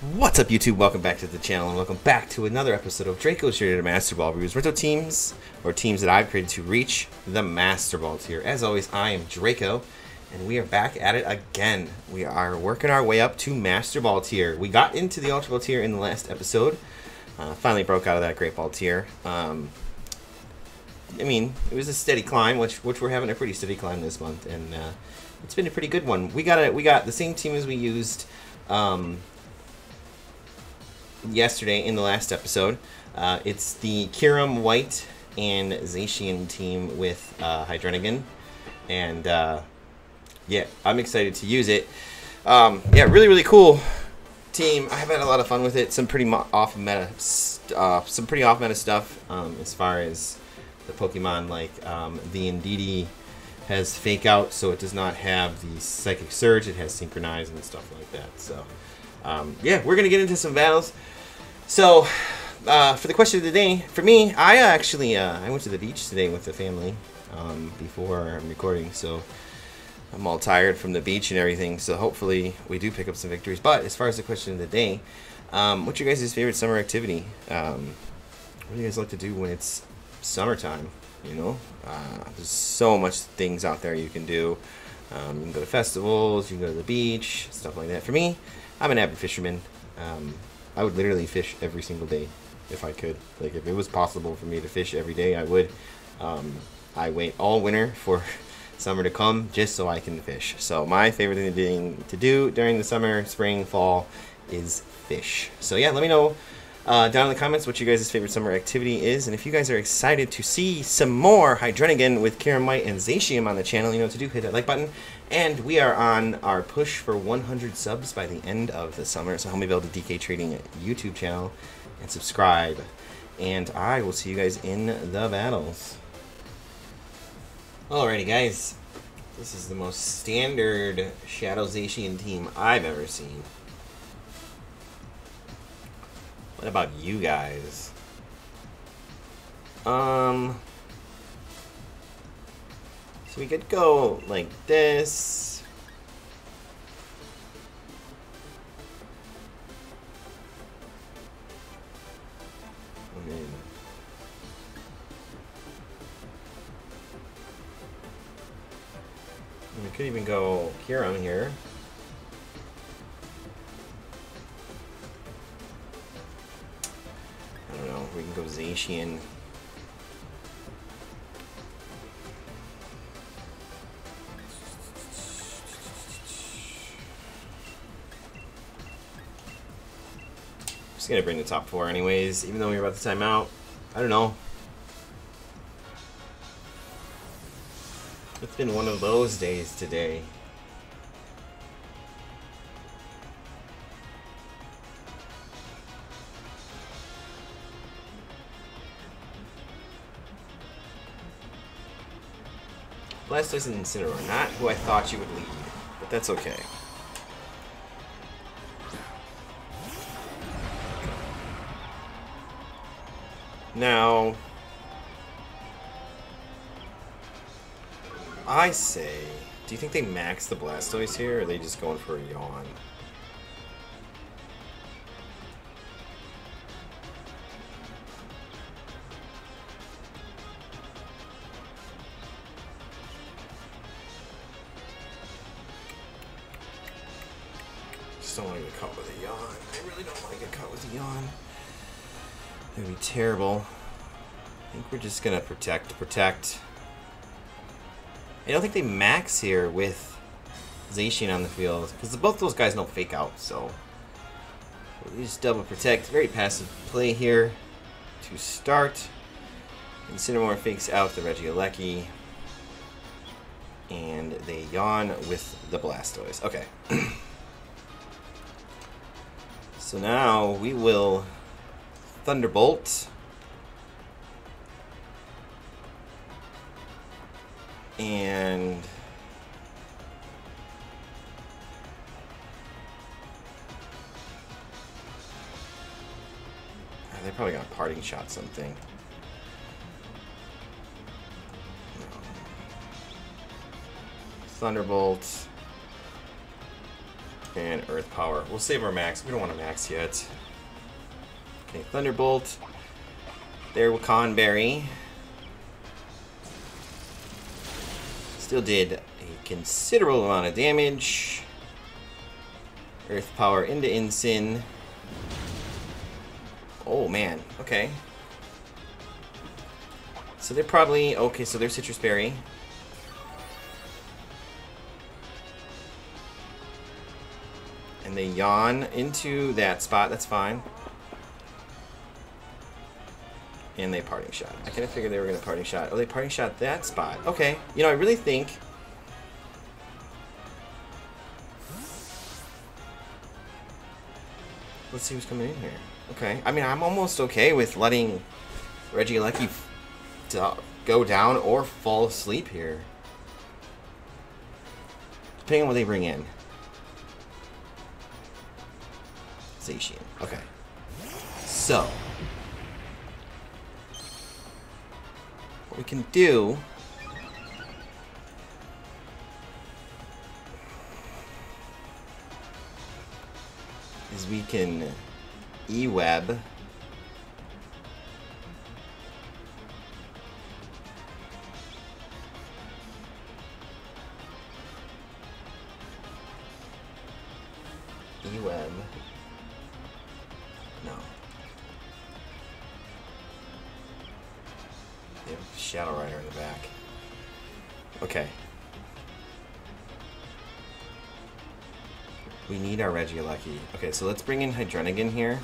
What's up, YouTube? Welcome back to the channel, and welcome back to another episode of Draco's Shaded Master Ball Reviews. Retro teams, or teams that I've created to reach the Master Ball tier. As always, I am Draco, and we are back at it again. We are working our way up to Master Ball tier. We got into the Ultra Ball tier in the last episode. Uh, finally broke out of that Great Ball tier. Um, I mean, it was a steady climb, which which we're having a pretty steady climb this month, and uh, it's been a pretty good one. We got a, we got the same team as we used. Um, yesterday in the last episode. Uh, it's the Kyurem White and Zacian team with uh, Hydreigon. And uh, yeah, I'm excited to use it. Um, yeah, really, really cool team. I've had a lot of fun with it. Some pretty off meta, uh, some pretty off meta stuff um, as far as the Pokemon. Like um, the Indeedee has Fake Out, so it does not have the Psychic Surge. It has Synchronize and stuff like that. So um, yeah, we're gonna get into some battles. So, uh, for the question of the day, for me, I actually uh, I went to the beach today with the family um, before I'm recording, so I'm all tired from the beach and everything. So hopefully we do pick up some victories. But as far as the question of the day, um, what's your guys' favorite summer activity? Um, what do you guys like to do when it's summertime? You know, uh, there's so much things out there you can do. Um, you can go to festivals, you can go to the beach, stuff like that. For me, I'm an avid fisherman. Um, I would literally fish every single day if I could. Like if it was possible for me to fish every day, I would. Um, I wait all winter for summer to come just so I can fish. So my favorite thing to do during the summer, spring, fall is fish. So yeah, let me know uh, down in the comments what you guys' favorite summer activity is. And if you guys are excited to see some more Hydreigon with Kyurem White and Zacian on the channel, you know what to do. Hit that like button. And we are on our push for 100 subs by the end of the summer. So help me build a DK Trading YouTube channel and subscribe. And I will see you guys in the battles. Alrighty, guys. This is the most standard Shadow Zacian team I've ever seen. What about you guys? Um... So we could go like this. I. We could even go Kyurem here. we can go Zacian. Gonna bring the top four anyways, even though we're about to time out. I don't know. It's been one of those days today. Blastoise and Incineroar, not who I thought you would lead, but that's okay. Now, I say, do you think they max the Blastoise here, or are they just going for a yawn? Terrible. I think we're just going to protect, protect. I don't think they max here with Zacian on the field. Because both those guys know fake out, so... We just double protect. Very passive play here to start. Incineroar fakes out the Regieleki. And they yawn with the Blastoise. Okay. So now we will Thunderbolt. And ah, they're probably gonna parting shot something. Thunderbolt. And Earth Power. We'll save our max. We don't want to max yet. Okay, Thunderbolt. There, Wacan Berry. Still did a considerable amount of damage. Earth Power into Incin. Oh, man. Okay. So they're probably... Okay, so they're Sitrus Berry. And they yawn into that spot. That's fine. And they parting shot. I kind of figured they were going to parting shot. Oh, they parting shot that spot. Okay. You know, I really think... Let's see who's coming in here. Okay. I mean, I'm almost okay with letting Regieleki go down or fall asleep here. Depending on what they bring in. Zacian. Okay. So. What we can do... Is we can E-web Regieleki. Okay, so let's bring in Hydreigon here.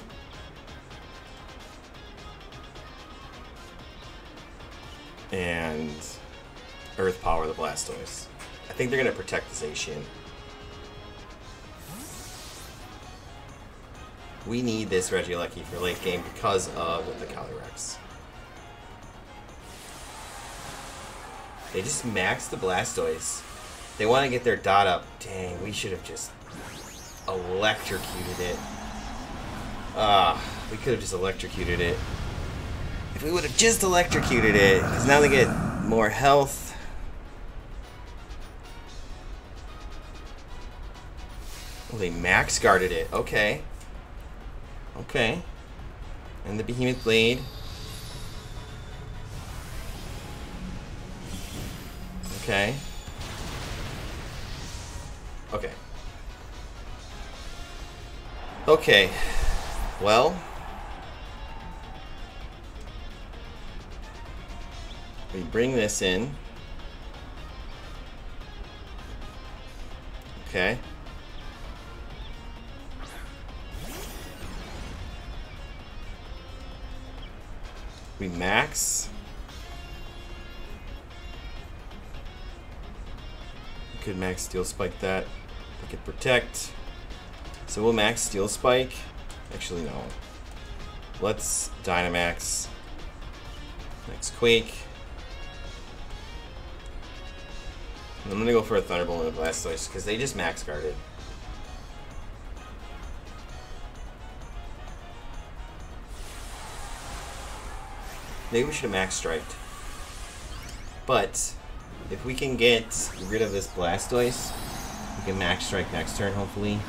And Earth Power the Blastoise. I think they're going to protect the Zacian. We need this Regieleki for late game because of the Calyrex. They just maxed the Blastoise. They want to get their dot up. Dang, we should have just electrocuted it. Ah, we could have just electrocuted it. If we would have just electrocuted it, because now they get more health. Oh, they max guarded it. Okay. Okay. And the Behemoth Blade. Okay. Okay. Well. We bring this in. Okay. We max. We could max steel spike that. We could protect. So we'll max steel spike. Actually, no. Let's Dynamax. Max Quake. And I'm gonna go for a Thunderbolt and a Blastoise because they just max guarded. Maybe we should have max striked. But if we can get rid of this Blastoise, we can max strike next turn, hopefully.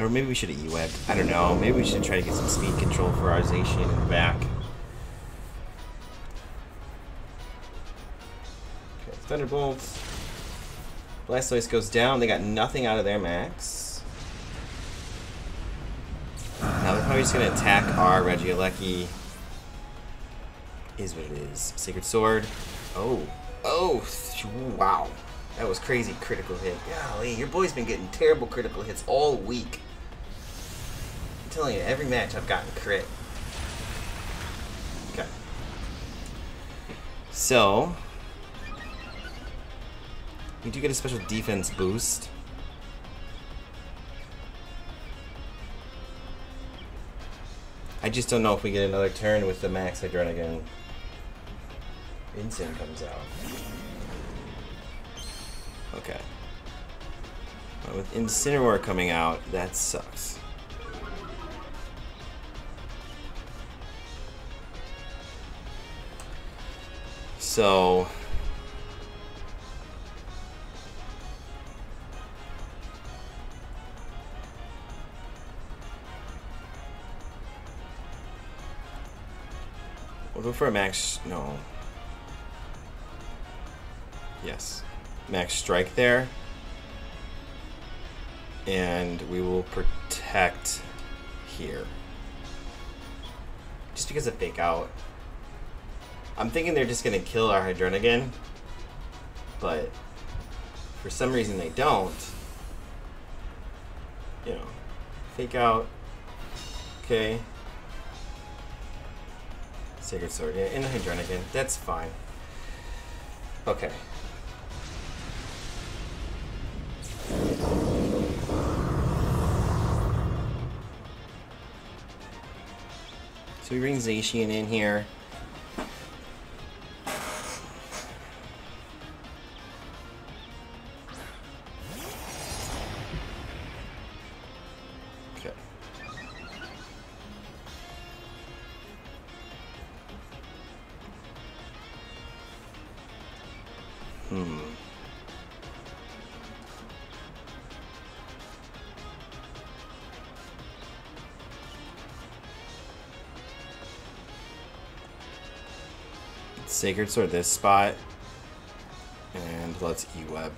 Or maybe we should have E-webbed. I don't know. Maybe we should try to get some speed control for our Zacian in the back. Okay, Thunderbolt. Blastoise goes down. They got nothing out of their max. Now they're probably just going to attack our Regieleki is what it is. Sacred Sword. Oh. Oh. Wow. That was crazy critical hit. Golly, your boy's been getting terrible critical hits all week. I'm telling you, every match I've gotten crit. Okay. So, we do get a special defense boost. I just don't know if we get another turn with the max Hydreigon. Incin comes out. Okay. With Incineroar coming out, that sucks. So... We'll go for a max... no. Yes. Max strike there. And we will protect here. Just because of fake out. I'm thinking they're just to kill our Hydreigon. But for some reason they don't. You know, fake out. Okay. Sacred Sword, yeah, in the Hydreigon. That's fine. Okay. So we bring Zacian in here. Hmm. Sacred Sword this spot. And let's E-Web.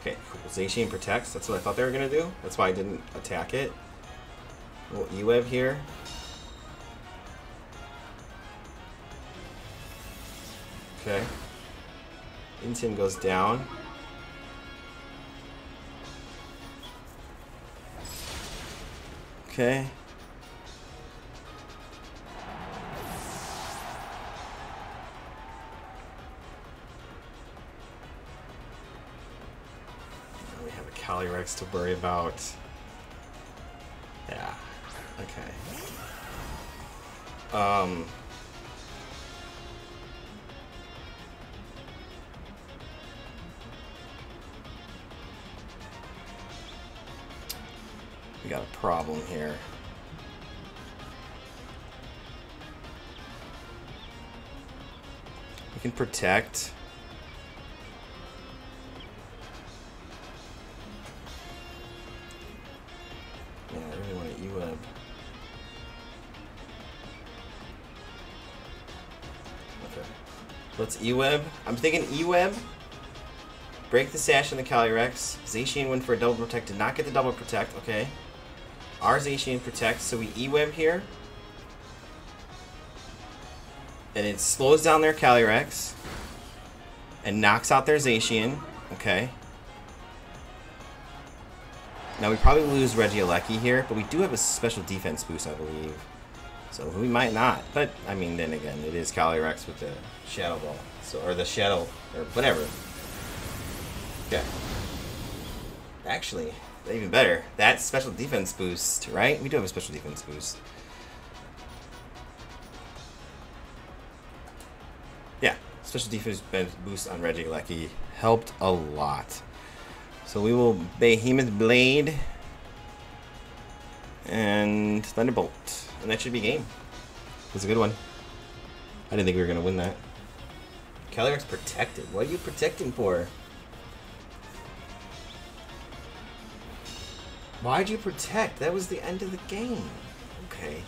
Okay, cool. Zacian protects. That's what I thought they were going to do. That's why I didn't attack it. Little E-Web here. Incin goes down. Okay. Now we have a Calyrex to worry about. Yeah. Okay. Um. Problem here. We can protect. Yeah, I really want to E-Web. Okay. Let's E-Web. I'm thinking E-Web. Break the Sash and the Calyrex. Zacian went for a double protect. Did not get the double protect. Okay. Our Zacian protects, so we E-Web here. And it slows down their Calyrex. And knocks out their Zacian. Okay. Now we probably lose Regieleki here, but we do have a special defense boost, I believe. So we might not. But, I mean, then again, it is Calyrex with the Shadow Ball. So, or the Shadow, or whatever. Okay. Actually, even better. That special defense boost, right? We do have a special defense boost. Yeah, special defense boost on Regieleki helped a lot. So we will Behemoth Blade and Thunderbolt. And that should be game. It's a good one. I didn't think we were going to win that. Calyrex protected. What are you protecting for? Why'd you protect? That was the end of the game. Okay.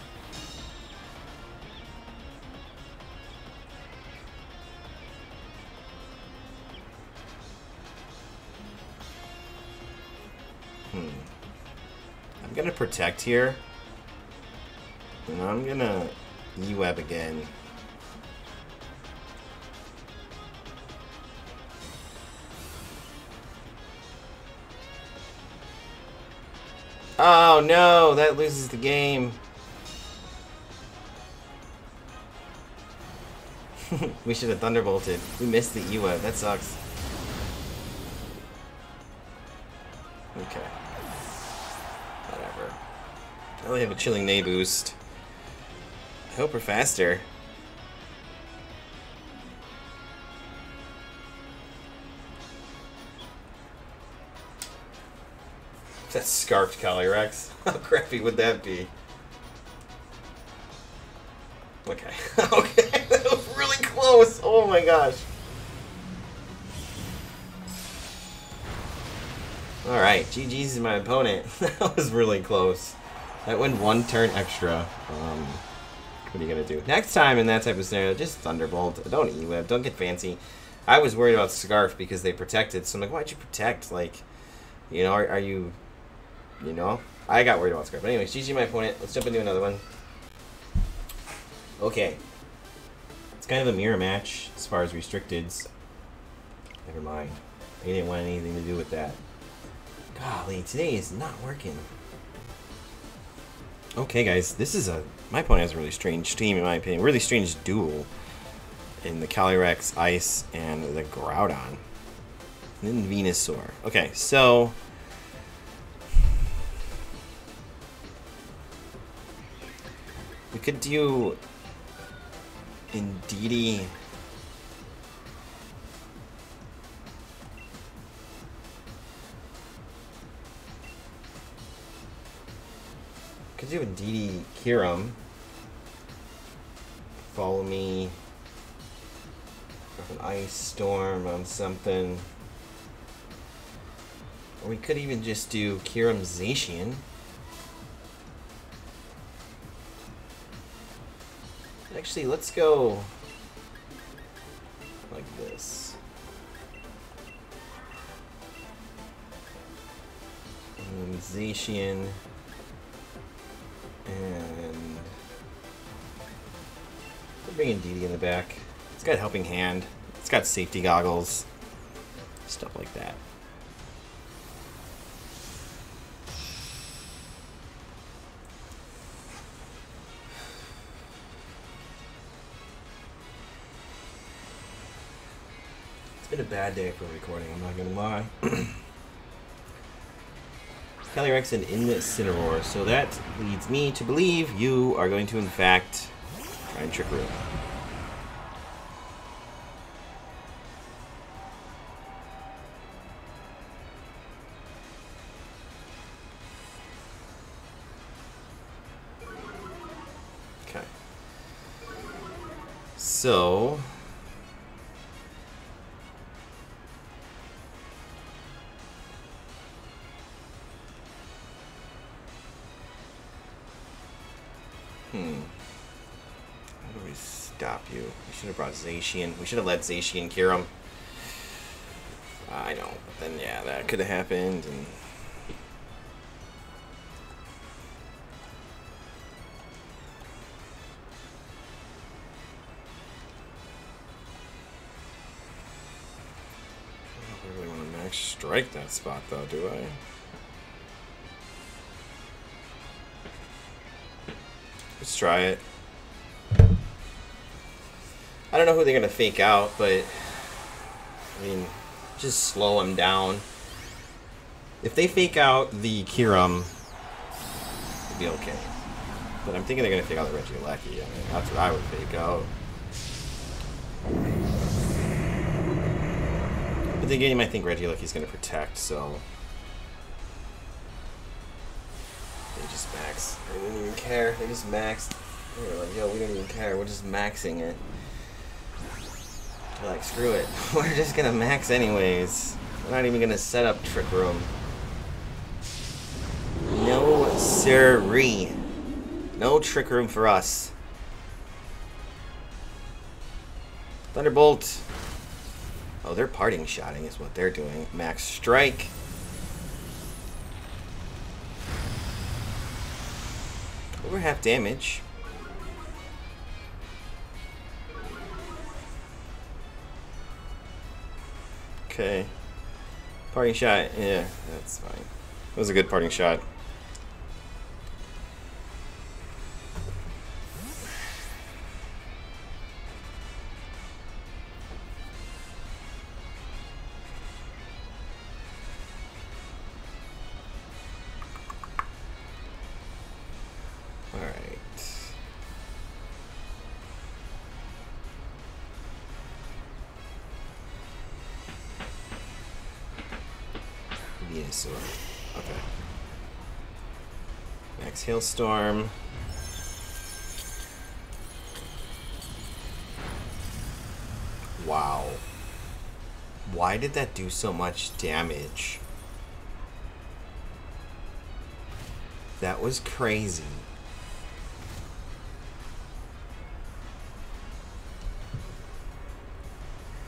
Hmm. I'm gonna protect here. And I'm gonna E-Web again. Oh no, that loses the game. we should have thunderbolted. We missed the E-Web. That sucks. Okay. Whatever. I only have a chilling Neigh boost. I hope we're faster. That scarfed Calyrex. How crappy would that be? Okay. okay. that was really close. Oh my gosh. Alright, GG's is my opponent. that was really close. That went one turn extra. Um, what are you gonna do? Next time in that type of scenario, just Thunderbolt. Don't E-Web. Don't get fancy. I was worried about Scarf because they protected. So I'm like, why'd you protect? Like, you know, are, are you, you know? I got worried about Scarf. But anyways, GG my opponent. Let's jump into another one. Okay. It's kind of a mirror match as far as restricteds. Never mind. They didn't want anything to do with that. Golly, today is not working. Okay, guys, this is a... My opponent has a really strange team, in my opinion. Really strange duel in the Calyrex, Ice, and the Groudon. And then Venusaur. Okay, so... We could do... Indeedee... Could do Indeedee Kyurem. Follow me. An ice storm on something. Or we could even just do Kyurem Zacian. Actually, let's go like this. And Zacian. And we're bringing Didi in the back. It's got a helping hand. It's got safety goggles. Stuff like that. Bad day for recording, I'm not gonna lie. Kelly Calyrex and Incineroar, so that leads me to believe you are going to, in fact, try and trick room. Okay. So, should have brought Zacian. We should have let Zacian Kyurem. I know, but then yeah, that could have happened, and I really want to max strike that spot though, do I? Let's try it. I don't know who they're gonna fake out, but I mean, just slow him down. If they fake out the Kyurem, it'll be okay. But I'm thinking they're gonna fake out the Regieleki. I mean, that's what I would fake out. But the game, I think Regieleki's gonna protect, so They just max. They didn't even care. They just maxed. They were like, yo, we don't even care. We're just maxing it. They're like, screw it. We're just gonna max anyways. We're not even gonna set up Trick Room. No siree. No Trick Room for us. Thunderbolt. Oh, they're parting shotting is what they're doing. Max Strike. Over half damage. Okay. Parting shot. Yeah, that's fine. It was a good parting shot. Max Hailstorm. Wow. Why did that do so much damage? That was crazy.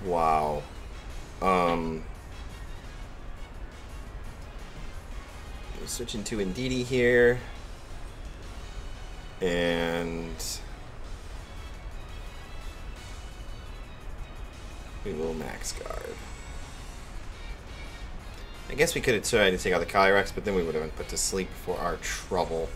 Wow. Um. Switching to Indeedee here. And. We will max guard. I guess we could have tried to take out the Calyrex, but then we would have been put to sleep for our trouble.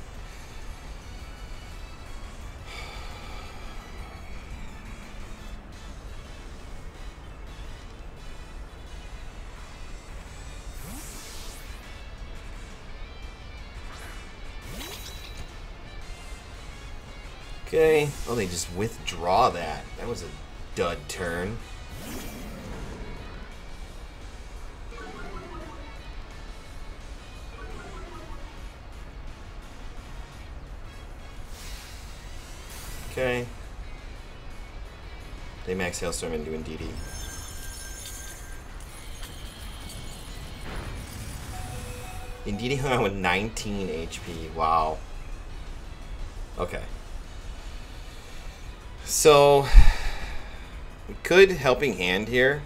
Okay. Oh, they just withdraw that. That was a dud turn. Okay. They max Hailstorm into Indeedee. Indeedee hung out with 19 HP. Wow. Okay. So, good Helping Hand here.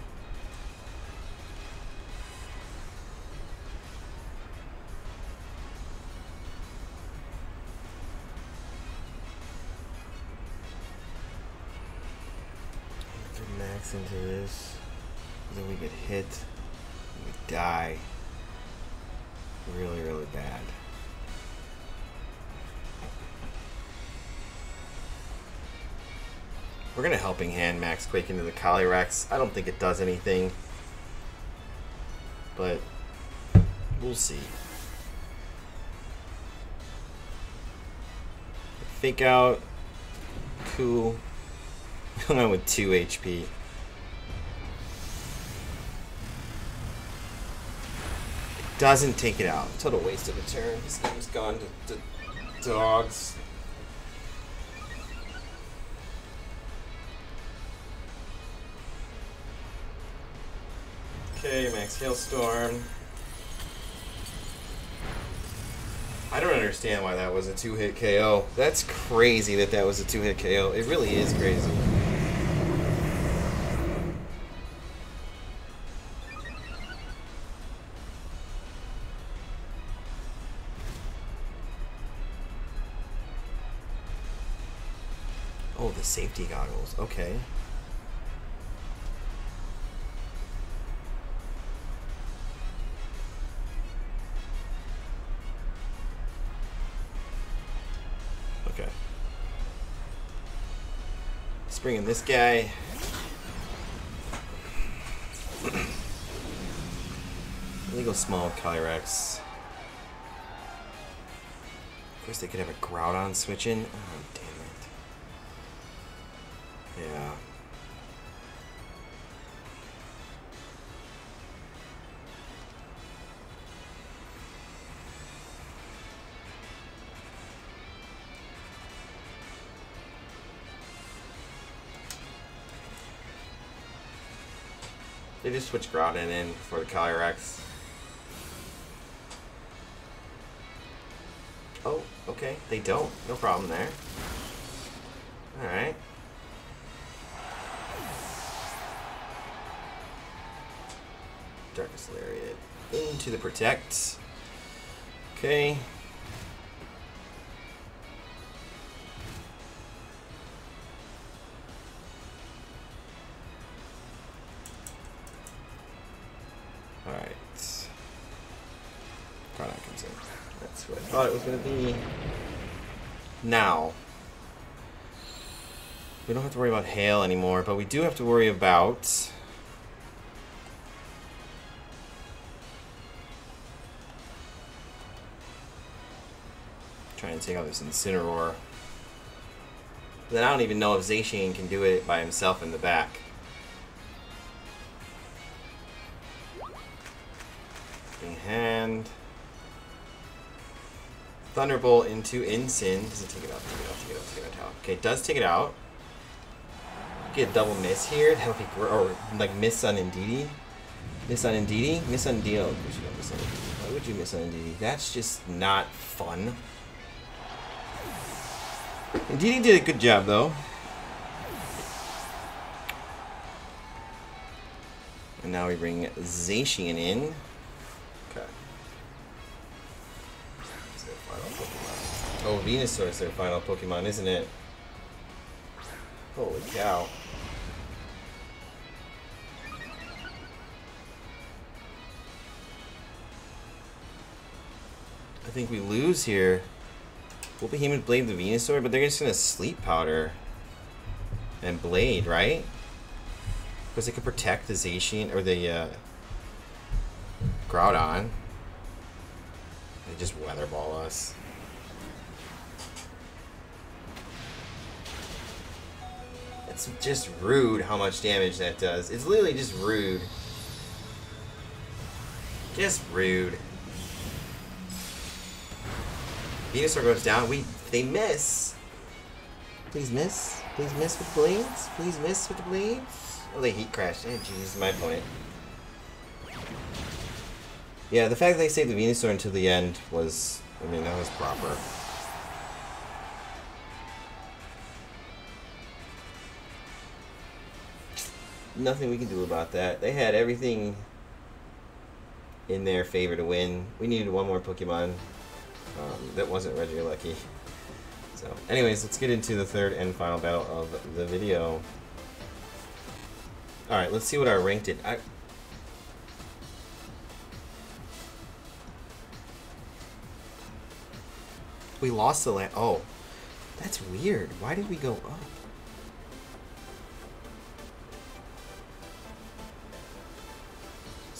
Quake into the Calyrex. I don't think it does anything. But we'll see. Fake out. Cool. I went with 2 HP. Doesn't take it out. Total waste of a turn. This game's gone to, to dogs. Okay, Max Hailstorm. I don't understand why that was a two-hit KO. That's crazy that that was a two-hit KO. It really is crazy. Oh, the safety goggles. Okay. Okay. Bring in this guy. Legal small Calyrex. Of course, they could have a Groudon switch in. Oh, damn it. Yeah. They just switched Groudon in for the Calyrex. Oh, okay. They don't. No problem there. Alright. Darkest Lariat into the Protect. Okay. What I thought it was going to be. Now. We don't have to worry about hail anymore, but we do have to worry about... Trying to take out this Incineroar. Then I don't even know if Zacian can do it by himself in the back. Thunderbolt into Incin. Does it take it out? Take it out, take it out, take it out. Okay, it does take it out. Get a double miss here. That would be Or, like, miss on Indeedee. Miss on Indeedee? Miss on Indeedee. Why would you miss on Indeedee? That's just not fun. Indeedee did a good job, though. And now we bring Zacian in. Oh, Venusaur is their final Pokemon, isn't it? Holy cow. I think we lose here. Will Behemoth Blade the Venusaur? But they're just gonna Sleep Powder. And Blade, right? Because it could protect the Zacian, or the, uh... Groudon. They just Weather Ball us. It's just rude how much damage that does. It's literally just rude. Just rude. Venusaur goes down. We they miss. Please miss. Please miss with the blades. Please miss with the blades. Oh, they heat crashed. Oh, jeez, my point. Yeah, the fact that they saved the Venusaur until the end was, I mean, that was proper. Nothing we can do about that. They had everything in their favor to win. We needed one more Pokemon um, that wasn't Regieleki. So, anyways, let's get into the third and final battle of the video. Alright, let's see what our rank did. I... We lost the last... Oh, that's weird. Why did we go up?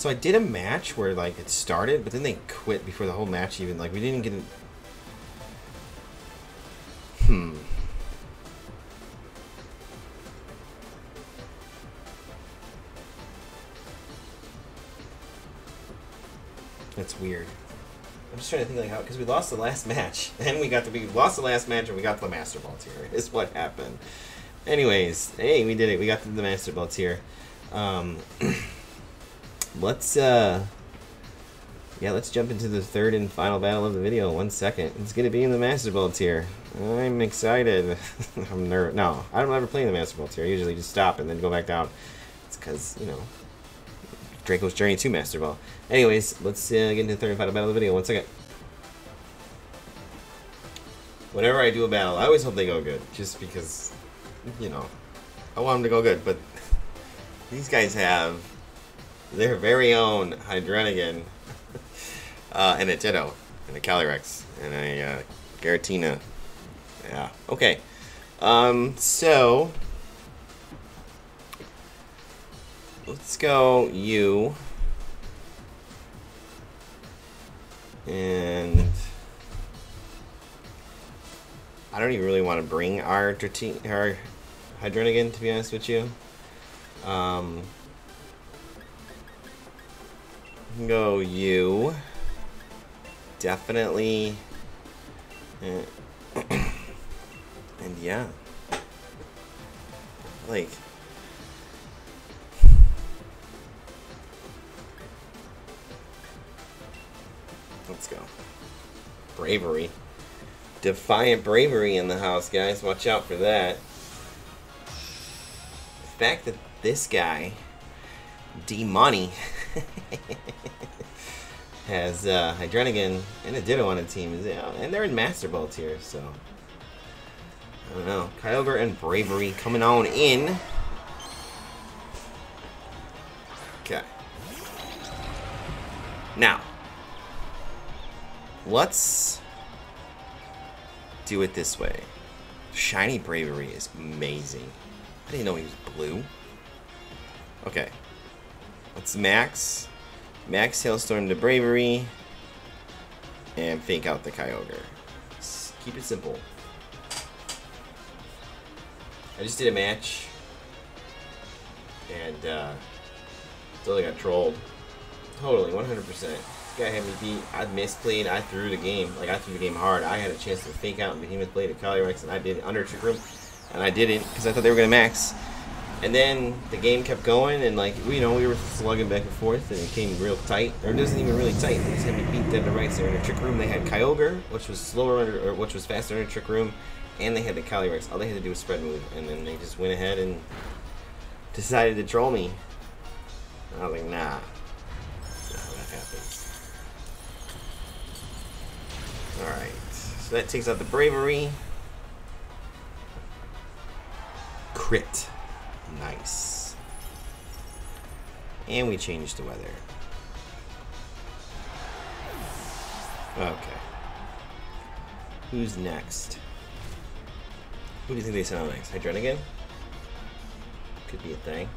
So I did a match where like it started, but then they quit before the whole match even. Like we didn't get. Hmm. That's weird. I'm just trying to think like how because we lost the last match and we got the we lost the last match and we got the master ball tier is what happened. Anyways, hey, we did it. We got the master ball tier. Um, let's uh yeah let's jump into the third and final battle of the video. One second. It's gonna be in the master ball tier i'm excited. I'm nervous no i don't ever play in the master ball tier i usually just stop and then go back down. It's because you know draco's journey to master ball anyways let's uh, get into the third and final battle of the video. One second. Whenever i do a battle i always hope they go good just because you know i want them to go good but these guys have their very own Hydreigon, uh, and a Ditto, and a Calyrex, and a uh, Giratina. Yeah, okay. Um, so, let's go you. And I don't even really want to bring our, our Hydreigon, to be honest with you. Um, go you. Definitely. Eh. and yeah. Like. Let's go. Braviary. Defiant braviary in the house, guys. Watch out for that. The fact that this guy, D Money, has uh, Hydreigon and a Ditto on the team, and they're in Master Ball tier, so I don't know. Kyogre and Braviary coming on in. Okay. Now, let's do it this way. Shiny Braviary is amazing. I didn't know he was blue. Okay. Let's max. Max Hailstorm to Braviary. And fake out the Kyogre. Keep it simple. I just did a match. And, uh, totally got trolled. Totally, 100%. guy had me beat. I misplayed. I threw the game. Like, I threw the game hard. I had a chance to fake out and Behemoth Blade a Calyrex, and I did under Trick Room. And I didn't, because I thought they were going to max. And then the game kept going, and like you know, we were slugging back and forth, and it came real tight. Or it wasn't even really tight. They just had me beat dead to rights there in the trick room. They had Kyogre, which was slower under, or which was faster in the trick room, and they had the Calyrex. All they had to do was spread move, and then they just went ahead and decided to troll me. I was like, nah. Not that happens. Alright. So that takes out the Braviary. Crit. Nice. And we changed the weather. Okay. Who's next? Who do you think they sent out next? Hydreigon? Could be a thing.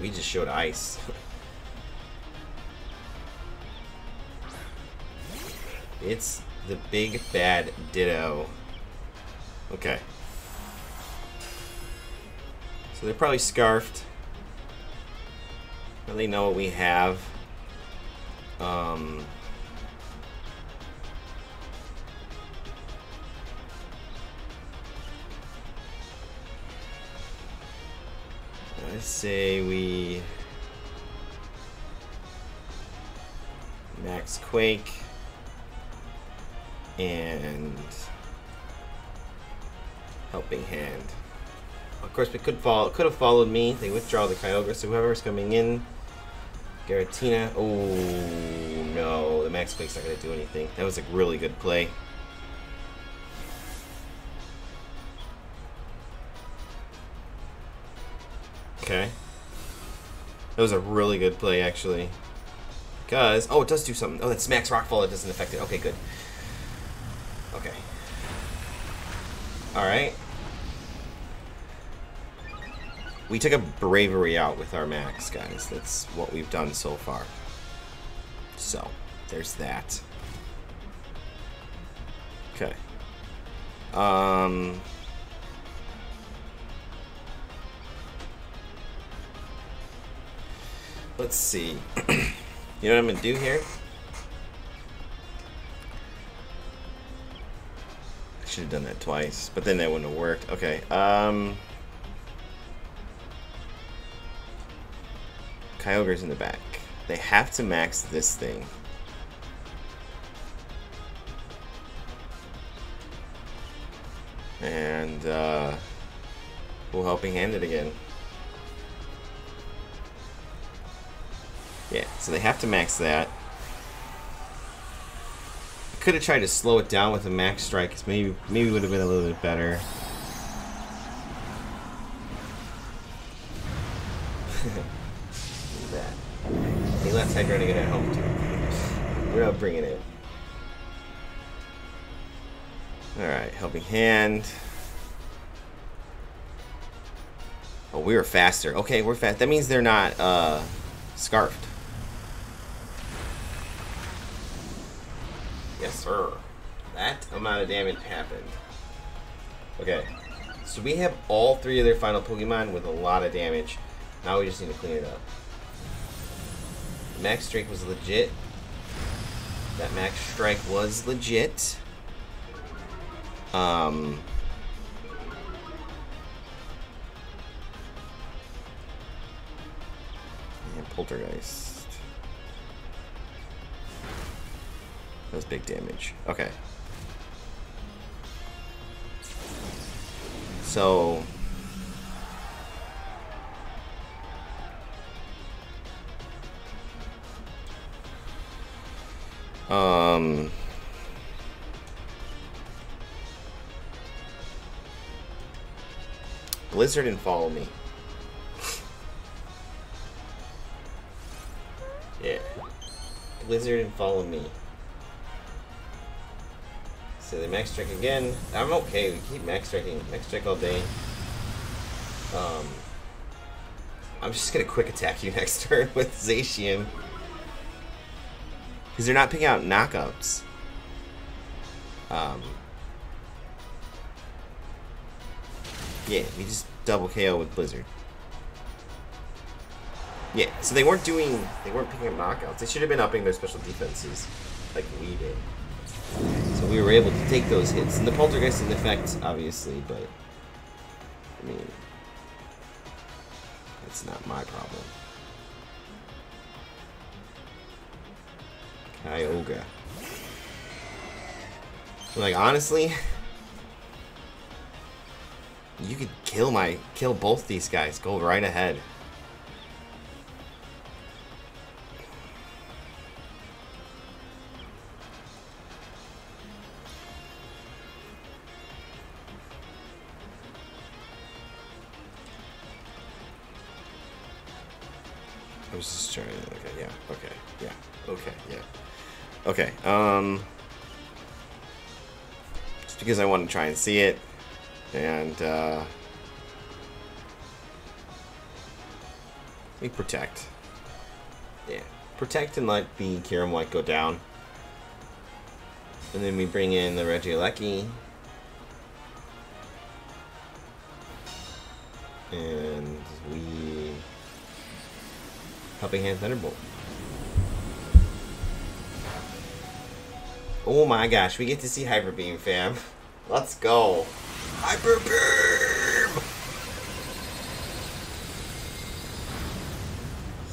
We just showed ice. it's the big bad Ditto. Okay. So they're probably scarfed. They know what we have. Um, I say we max quake and helping hand. Of course, we could follow. Could have followed me. They withdraw the Kyogre, so whoever's coming in, Giratina. Oh no, the max quake's not gonna do anything. That was a really good play. Okay. That was a really good play, actually. Because, oh, it does do something. Oh, that's Max Rockfall. It doesn't affect it. Okay, good. Okay. Alright. We took a Braviary out with our Max, guys. That's what we've done so far. So, there's that. Okay. Um... Let's see. you know what I'm going to do here? I should have done that twice, but then that wouldn't have worked. Okay, um... Kyogre's in the back. They have to max this thing. And, uh... We'll helping hand it again. Yeah, so they have to max that. I could have tried to slow it down with a max strike. Maybe maybe would have been a little bit better. Left Hydra to get at home too. We're not bringing it. Alright, helping hand. Oh, we were faster. Okay, we're fast. That means they're not uh, scarfed. Yes, sir. That amount of damage happened. Okay. So we have all three of their final Pokemon with a lot of damage. Now we just need to clean it up. Max Strike was legit. That Max Strike was legit. Um... And Poltergeist. That was big damage. Okay. So... Um... Blizzard and follow me. yeah. Blizzard and follow me. So they max strike again. I'm okay. We keep max striking. Max strike all day. Um, I'm just gonna quick attack you next turn with Zacian. Because they're not picking out knockouts. Um, yeah, we just double KO with Blizzard. Yeah, so they weren't doing, they weren't picking up knockouts. They should have been upping their special defenses like we did. So we were able to take those hits. And the poltergeist in effect, obviously, but I mean it's not my problem. Kyogre. Like honestly, You could kill my kill both these guys. Go right ahead. I was just trying to. Okay. Um. Just because I want to try and see it, and uh, we protect. Yeah, protect and let the Kyurem White go down, and then we bring in the Regieleki. And we Helping Hand Thunderbolt. Oh my gosh, we get to see Hyper Beam, fam. Let's go. Hyper Beam!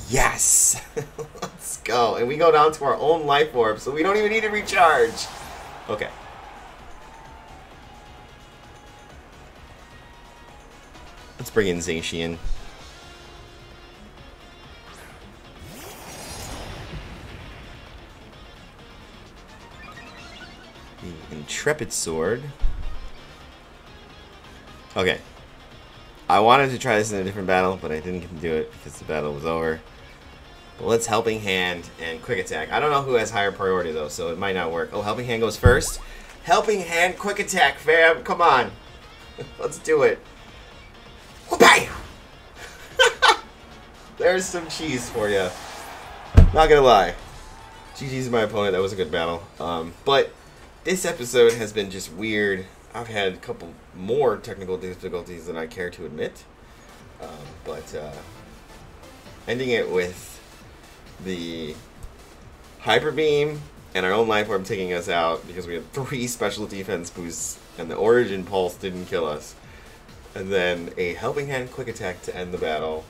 Yes! Let's go. And we go down to our own life orb, so we don't even need to recharge. Okay. Let's bring in Zacian. Intrepid Sword. Okay. I wanted to try this in a different battle, but I didn't get to do it because the battle was over. But let's Helping Hand and Quick Attack. I don't know who has higher priority, though, so it might not work. Oh, Helping Hand goes first. Helping Hand, Quick Attack, fam. Come on. let's do it. Bam! There's some cheese for you. Not gonna lie. GG's my opponent. That was a good battle. Um, but this episode has been just weird. I've had a couple more technical difficulties than I care to admit. Um, but uh, ending it with the Hyper Beam and our own Life Orb taking us out because we had three special defense boosts and the Origin Pulse didn't kill us. And then a Helping Hand Quick Attack to end the battle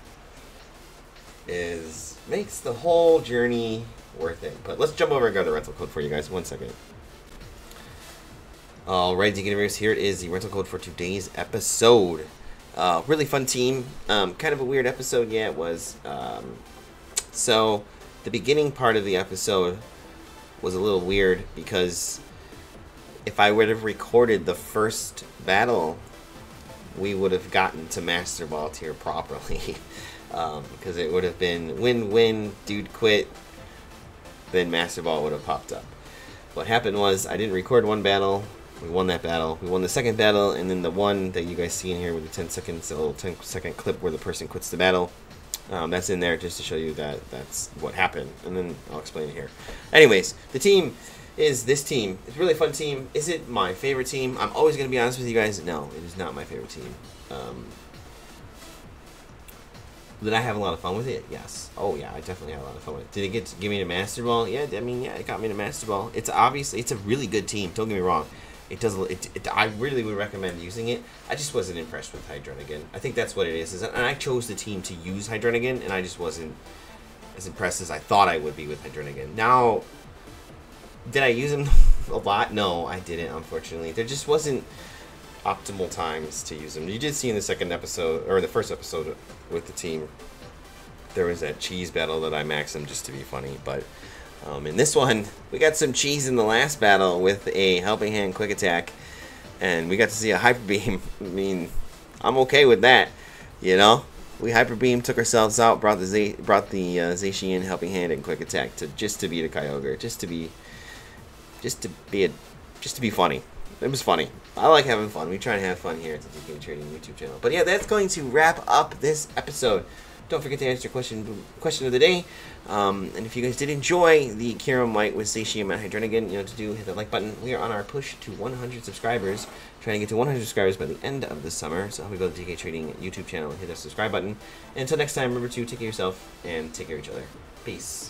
is makes the whole journey worth it. But let's jump over and grab the rental code for you guys. One second. Alright, Deacon Universe, here it is, the rental code for today's episode. Uh, really fun team. Um, kind of a weird episode, yeah, it was. Um, so, the beginning part of the episode was a little weird because if I would have recorded the first battle, we would have gotten to Master Ball tier properly. um, because it would have been win-win, dude quit, then Master Ball would have popped up. What happened was I didn't record one battle, we won that battle. We won the second battle, and then the one that you guys see in here with the 10 seconds, a little 10 second clip where the person quits the battle. Um, that's in there just to show you that that's what happened, and then I'll explain it here. Anyways, the team is this team. It's a really fun team. Is it my favorite team? I'm always going to be honest with you guys. No, it is not my favorite team. Um, did I have a lot of fun with it? Yes. Oh yeah, I definitely had a lot of fun with it. Did it get give me the Master Ball? Yeah, I mean, yeah, it got me the Master Ball. It's obviously it's a really good team. Don't get me wrong. It does. It, it, I really would recommend using it. I just wasn't impressed with Hydreigon. I think that's what it is. And I chose the team to use Hydreigon, and I just wasn't as impressed as I thought I would be with Hydreigon. Now, did I use him a lot? No, I didn't. Unfortunately, there just wasn't optimal times to use them. You did see in the second episode or the first episode with the team, there was that cheese battle that I maxed him just to be funny, but. Um, in this one, we got some cheese in the last battle with a helping hand quick attack, and we got to see a hyper beam. I mean, I'm okay with that. You know, we hyper beam, took ourselves out, brought the Z- brought the uh, Zacian helping hand and quick attack to just to beat a Kyogre, just to be, just to be a, just to be funny. It was funny. I like having fun. We try and have fun here at the DK Trading YouTube channel. But yeah, that's going to wrap up this episode. Don't forget to answer question question of the day. Um, and if you guys did enjoy the Kyurem White with Zacian and Hydreigon, you know to do hit the like button. We are on our push to 100 subscribers, trying to get to 100 subscribers by the end of the summer. So we go to DK Trading YouTube channel and hit that subscribe button. And until next time, remember to take care of yourself and take care of each other. Peace.